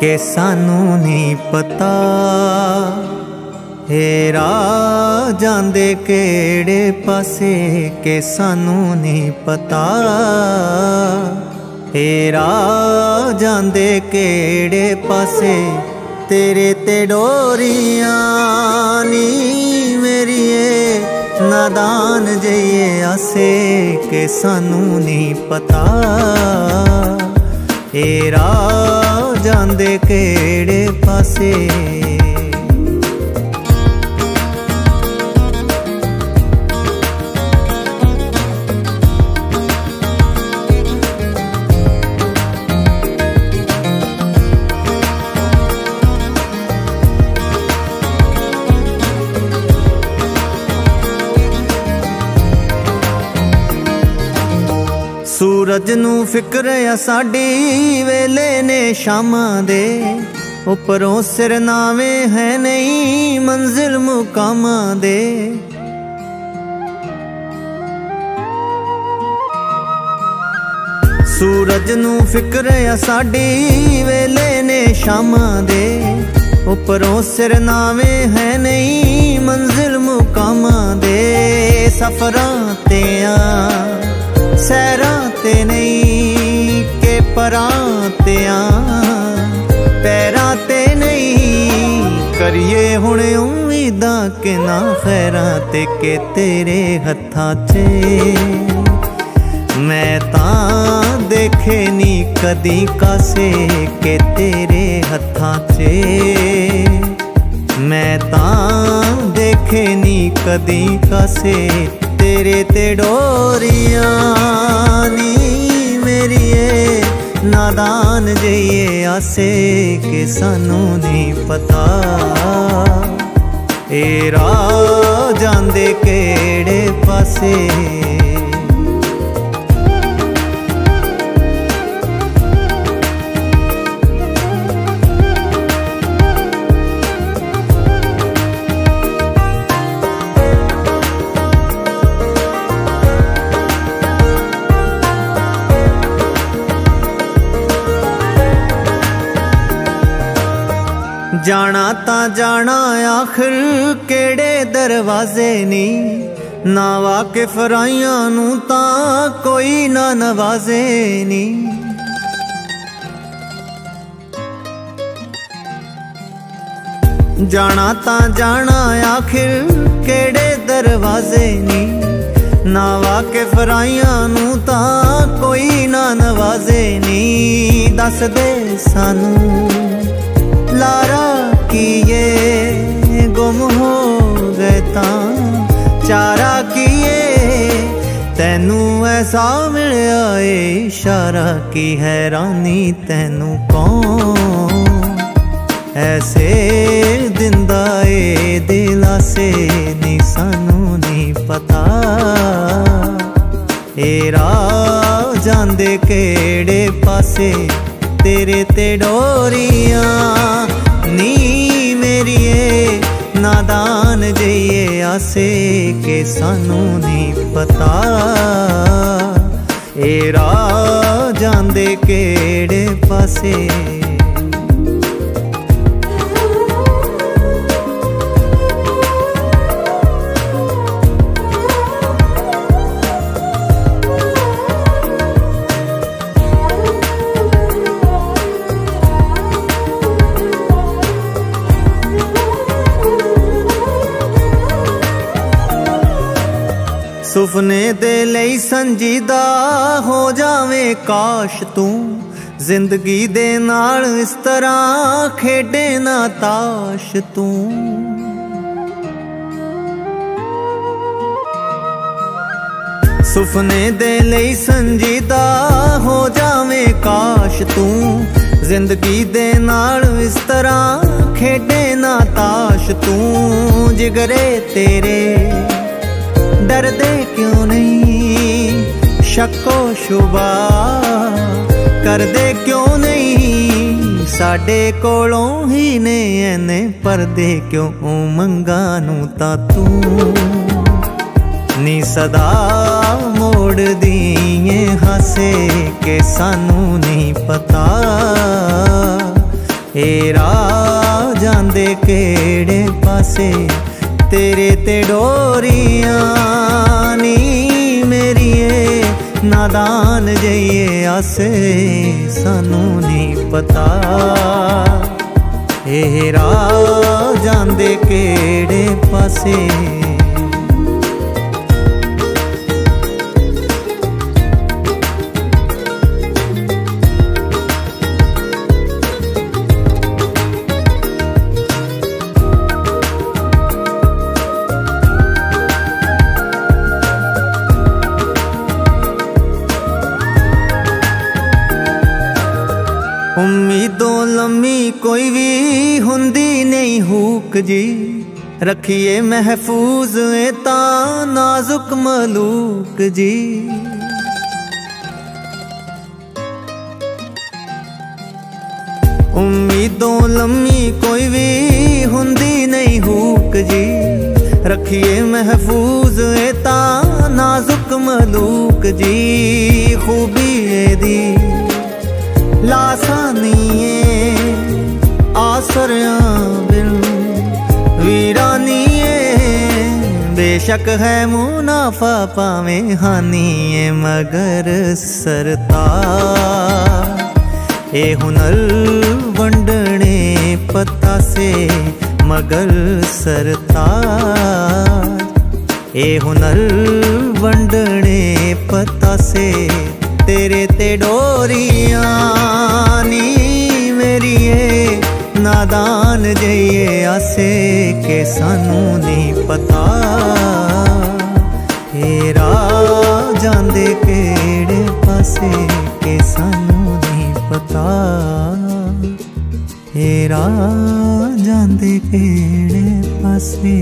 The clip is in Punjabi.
ਕਿ ਸਾਨੂੰ ਨਹੀਂ ਪਤਾ। ਹੇਰਾ ਜਾਂਦੇ ਕਿਹੜੇ ਪਾਸੇ ਕਿ ਸਾਨੂੰ ਨਹੀਂ ਪਤਾ। ਹੇਰਾ ਜਾਂਦੇ ਕਿਹੜੇ ਪਾਸੇ ਤੇਰੇ ਤੇ ਡੋਰੀਆਂ ਨੀ ਮੇਰੀਏ। ਨਾਦਾਨ ਜਈਏ ਆਸੇ ਕਿ ਸਾਨੂੰ ਨਹੀਂ ਪਤਾ। ਹੇਰਾ ਜਾਂਦੇ ਕਿਹੜੇ ਪਾਸੇ? ਸੂਰਜ ਨੂੰ ਫਿਕਰ ਆ ਸਾਡੀ, ਵੇਲੇ ਨੇ ਸ਼ਾਮਾਂ ਦੇ। ਉੱਪਰੋਂ ਸਿਰ ਨਾਵੇ ਹੈ ਨਹੀਂ, ਮੰਜ਼ਿਲ ਮੁਕਾਮਾਂ ਦੇ। ਸੂਰਜ ਨੂੰ ਫਿਕਰ ਆ ਸਾਡੀ, ਵੇਲੇ ਨੇ ਸ਼ਾਮਾਂ ਦੇ। ਉੱਪਰੋਂ ਸਿਰ ਨਾਵੇਂ ਹੈ ਨਹੀਂ, ਮੰਜ਼ਿਲ ਮੁਕਾਮਾਂ ਦੇ। ਸਫਰਾਂ ਤੇ ਆ। ਕਰੀਏ ਹੁਣ ਉਮੀਦਾਂ ਕਿ ਨਾ ਖੈਰਾਂ ਤੇ ਕਿ ਤੇਰੇ ਹੱਥਾਂ 'ਚ। ਮੈਂ ਤਾਂ ਦੇਖੇ ਨਹੀਂ ਕਦੀ ਕਾਸੇ ਕਿ ਤੇਰੇ ਹੱਥਾਂ 'ਚ। ਮੈਂ ਤਾਂ ਦੇਖੇ ਨਹੀਂ ਕਦੀ ਕਾਸੇ ਤੇਰੇ ਤੇ ਡੋਰੀਆਂ ਨੀ। ਨਾਦਾਨ ਜਈਏ ਆਸੇ ਕਿ ਸਾਨੂੰ ਨਹੀਂ ਪਤਾ। ਏ ਰਾਹ ਜਾਂਦੇ ਕਿਹੜੇ ਪਾਸੇ? ਜਾਣਾ ਤਾਂ ਜਾਣਾ, ਆਖਰ ਕਿਹੜੇ ਦਰਵਾਜ਼ੇ ਨੀ? ਨਾ ਵਾਕਿਫ ਰਾਈਆਂ ਨੂੰ ਤਾਂ ਕੋਈ ਨਾ ਨਵਾਜ਼ੇ ਨੀ। ਜਾਣਾ ਤਾਂ ਜਾਣਾ, ਆਖਿਰ ਕਿਹੜੇ ਦਰਵਾਜ਼ੇ ਨੀ? ਨਾ ਵਾਕਿਫ ਰਾਈਆਂ ਨੂੰ ਤਾਂ ਕੋਈ ਨਾ ਨਵਾਜ਼ੇ ਨੀ। ਦੱਸ ਦੇ ਸਾਨੂੰ ਲਾਰਾ ਕੀਏ, ਗੁੰਮ ਹੋ ਗਏ ਤਾਂ। ਚਾਰਾ ਕੀਏ, ਤੈਨੂੰ ਐਸਾ ਮਿਲਿਆ ਏ, ਇਸ਼ਾਰਾ ਕੀ ਹੈਰਾਨੀ ਤੈਨੂੰ ਕੌਣ? ਐਸੇ ਦਿੰਦਾ ਏ, ਦਿਲਾਸੇ ਨਹੀਂ ਸਾਨੂੰ ਨਹੀਂ ਪਤਾ। ਏ ਰਾਹ ਜਾਂਦੇ ਕਿਹੜੇ ਪਾਸੇ? ਤੇਰੇ ਤੇ ਡੋਰੀਆਂ, ਨੀ ਮੇਰੀਏ ਨਾਦਾਨ ਜਈਏ ਆਸੇ ਕਿ ਸਾਨੂੰ ਨਹੀਂ ਪਤਾ। ਏ ਰਾਹ ਜਾਂਦੇ ਕਿਹੜੇ ਪਾਸੇ? ਸੁਪਨੇ ਦੇ ਲਈ ਸੰਜੀਦਾ ਹੋ ਜਾਵੇਂ ਕਾਸ਼ ਤੂੰ। ਜ਼ਿੰਦਗੀ ਦੇ ਨਾਲ ਇਸ ਤਰ੍ਹਾਂ ਖੇਡੇ ਨਾ ਤਾਸ਼ ਤੂੰ। ਸੁਪਨੇ ਦੇ ਲਈ ਸੰਜੀਦਾ ਹੋ ਜਾਵੇਂ ਕਾਸ਼ ਤੂੰ। ਜ਼ਿੰਦਗੀ ਦੇ ਨਾਲ ਇਸ ਤਰ੍ਹਾਂ ਖੇਡੇ ਨਾ ਤਾਸ਼ ਤੂੰ। ਜਿਗਰੇ ਤੇਰੇ ਡਰਦੇ ਕਿਉਂ ਨਹੀਂ? ਸ਼ੱਕੋ ਸ਼ੁਬਾ ਕਰਦੇ ਕਿਉਂ ਨਹੀਂ? ਸਾਡੇ ਕੋਲੋਂ ਹੀ ਨੇ ਐਨੇ ਪਰਦੇ ਕਿਉਂ ਮੰਗਾ ਨੂੰ ਤਾਂ ਤੂੰ ਨੀ ਸਦਾ ਮੋੜਦੀ ਏ ਹਾਸੇ ਕਿ ਸਾਨੂੰ ਨਹੀਂ ਪਤਾ। ਏ ਰਾਹ ਜਾਂਦੇ ਕਿਹੜੇ ਪਾਸੇ? ਤੇਰੇ ਤੇ ਡੋਰੀਆਂ, ਨੀ ਮੇਰੀਏ, ਨਾਦਾਨ ਜਈਏ ਆਸੇ, ਸਾਨੂੰ ਨਹੀਂ ਪਤਾ। ਇਹ ਰਾਹ ਜਾਂਦੇ ਕਿਹੜੇ ਪਾਸੇ? ਉਮੀਦੋਂ ਕੋਈ ਵੀ ਹੁੰਦੀ ਨਹੀਂ ਹੂਕ ਜੀ। ਰੱਖੀਏ ਮਹਿਫੂਜ਼ ਏ ਤਾਂ ਨਾਜ਼ੁਕ ਮਲੂਕ ਜੀ। ਉਮੀਦੋਂ ਲੰਮੀ ਕੋਈ ਵੀ ਹੁੰਦੀ ਨਹੀਂ ਹੂਕ ਜੀ। ਰੱਖੀਏ ਮਹਿਫੂਜ਼ ਏ ਤਾਂ ਨਾਜ਼ੁਕ ਮਲੂਕ ਜੀ। ਖੂਬੀ ਆਸਰਿਆਂ ਬਿਨ ਵੀਰਾਨੀਏ ਬੇਸ਼ੱਕ ਹੈ ਮੁਨਾਫਾ ਪਾਵੇਂ ਏ ਮਗਰ ਸਰਤਾ। ਇਹ ਹੁਨਰ ਵੰਡਣੇ ਪਤਾ ਸੇ ਮਗਰ ਸਰਤਾ। ਇਹ ਹੁਨਰ ਵੰਡਣੇ ਪਤਾ ਸੇ ਤੇਰੇ ਤੇ ਡੋਰੀਆਂ। ਨਾਦਾਨ ਜਈਏ ਆਸੇ ਕੇ ਸਾਨੂੰ ਨਹੀਂ ਪਤਾ। ਏ ਰਾਹ ਜਾਂਦੇ ਕਿਹੜੇ ਪਾਸੇ ਕਿ ਸਾਨੂੰ ਨਹੀਂ ਪਤਾ। ਏ ਜਾਂਦੇ ਕਿਹੜੇ ਪਾਸੇ